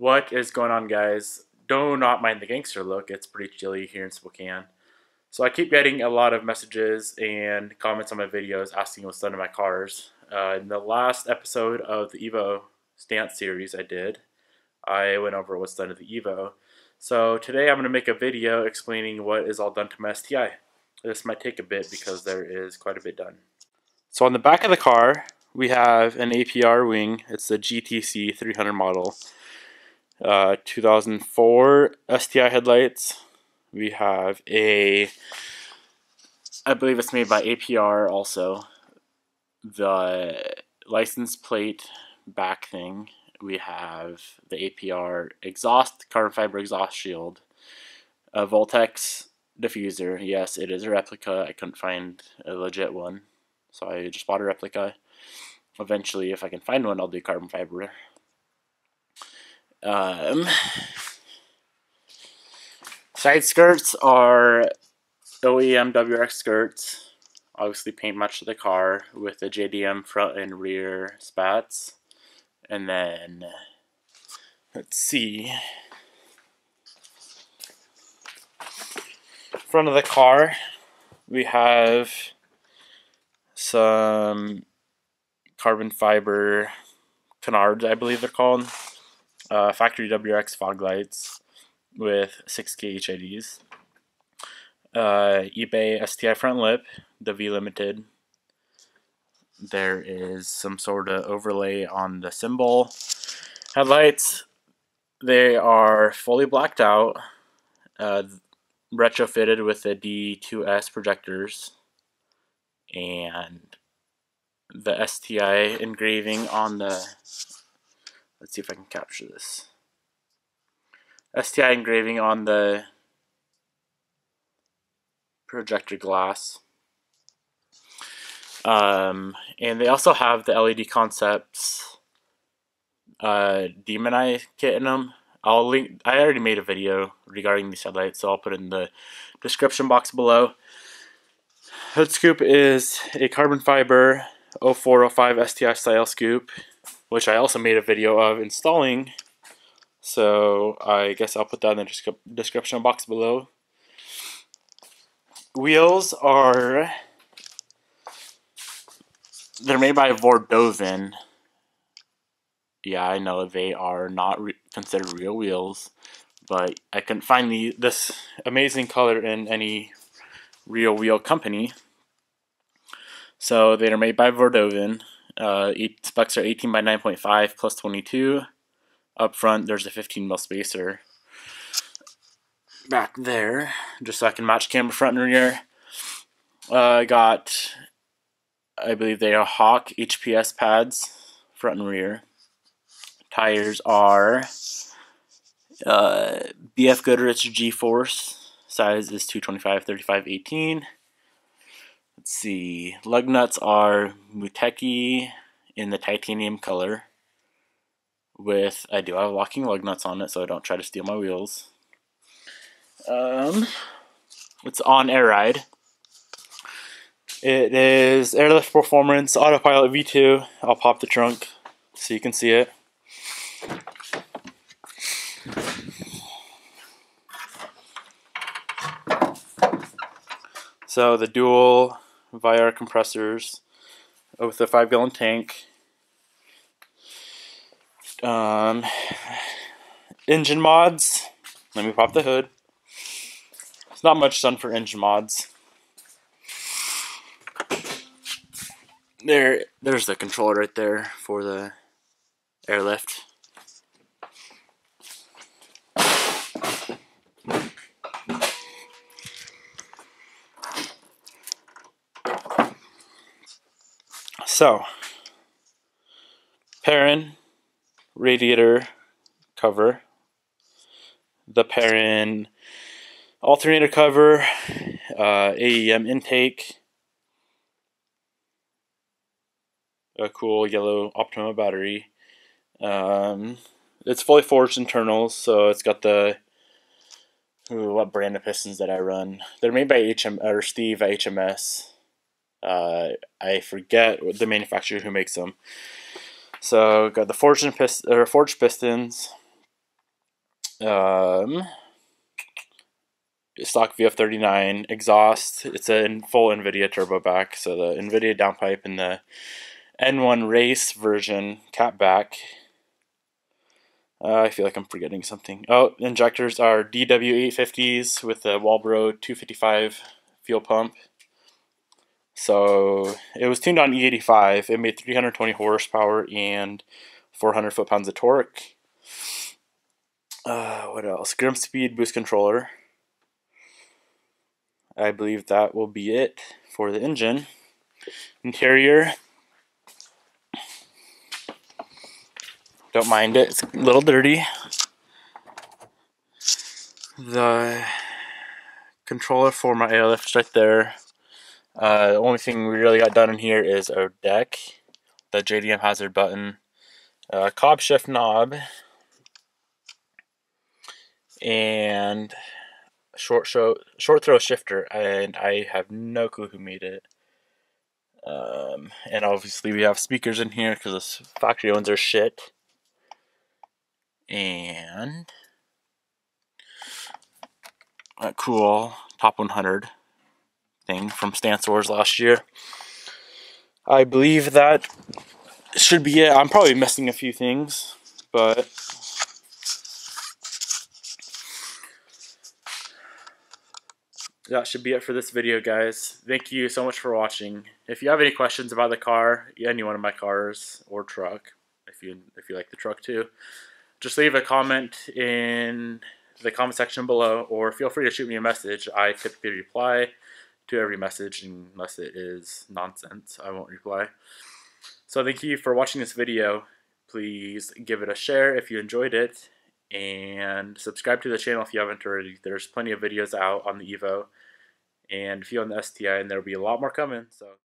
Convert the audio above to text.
What is going on, guys? Do not mind the gangster look. It's pretty chilly here in Spokane. So I keep getting a lot of messages and comments on my videos asking what's done to my cars. Uh, in the last episode of the Evo stance series I did, I went over what's done to the Evo. So today I'm going to make a video explaining what is all done to my STI. This might take a bit because there is quite a bit done. So on the back of the car, we have an APR wing. It's the GTC 300 model. Uh, 2004 STI headlights. We have a, I believe it's made by APR also. The license plate back thing. We have the APR exhaust, carbon fiber exhaust shield. A Voltex diffuser. Yes, it is a replica. I couldn't find a legit one. So I just bought a replica. Eventually, if I can find one, I'll do carbon fiber. Um, side skirts are OEM WRX skirts. Obviously, paint much of the car with the JDM front and rear spats. And then, let's see. Front of the car, we have some carbon fiber canards, I believe they're called. Uh, factory WRX fog lights with 6K HIDs. Uh, eBay STI front lip, the V Limited. There is some sort of overlay on the symbol. Headlights, they are fully blacked out, uh, retrofitted with the D2S projectors and the STI engraving on the let's see if I can capture this. STI engraving on the projector glass. Um, and they also have the LED Concepts uh, Demon Eye kit in them I'll link I already made a video regarding these headlights so I'll put it in the description box below. Hood scoop is a carbon fiber 0405 STI style scoop, which I also made a video of installing. So I guess I'll put that in the description box below. Wheels are they're made by Vordovan. Yeah, I know they are not re considered real wheels, but I couldn't find the this amazing color in any real wheel company. So they are made by Vordovan. Uh, specs are 18 by 9.5 plus 22. Up front, there's a 15 mil spacer back there, just so I can match camera front and rear. Uh, I got, I believe they are Hawk HPS pads, front and rear. Tires are uh, BF Goodrich G-Force Size is 225, 35, 18. Let's see. Lug nuts are Muteki in the titanium color. With, I do have locking lug nuts on it, so I don't try to steal my wheels. Um, it's on air ride. It is Airlift Performance Autopilot V2. I'll pop the trunk so you can see it. So the dual Viair compressors with a five gallon tank. Um, engine mods. Let me pop the hood. It's not much done for engine mods. There, there's the controller right there for the airlift. So, Perrin radiator cover, the Perrin alternator cover, uh, AEM intake, a cool yellow Optima battery. Um, it's fully forged internals, so it's got the ooh, what brand of pistons that I run. They're made by HM or Steve at HMS. Uh, I forget the manufacturer who makes them. So got the forged pist or forged pistons, Um, stock VF39 exhaust. It's a full Invidia turbo back, so the Invidia downpipe and the N1 race version cap back. Uh, I feel like I'm forgetting something. Oh, injectors are DW850s with the Walbro 255 fuel pump. So it was tuned on E85. It made 320 horsepower and 400 foot-pounds of torque. Uh, what else? GrimmSpeed boost controller. I believe that will be it for the engine. Interior. Don't mind it. It's a little dirty. The controller for my airlift right there. Uh, the only thing we really got done in here is our deck, the JDM hazard button, uh, COBB shift knob, and short show short throw shifter, and I have no clue who made it. Um, and obviously we have speakers in here because the factory ones are shit. And a cool top 100 thing from Stance Wars last year. I believe that should be it. I'm probably missing a few things, but that should be it for this video, guys. Thank you so much for watching. If you have any questions about the car, any one of my cars or truck, if you if you like the truck too, just leave a comment in the comment section below, or feel free to shoot me a message. I typically reply to every message unless it is nonsense. I won't reply. So thank you for watching this video. Please give it a share if you enjoyed it and subscribe to the channel if you haven't already. There's plenty of videos out on the Evo and if you on the STI and there'll be a lot more coming. So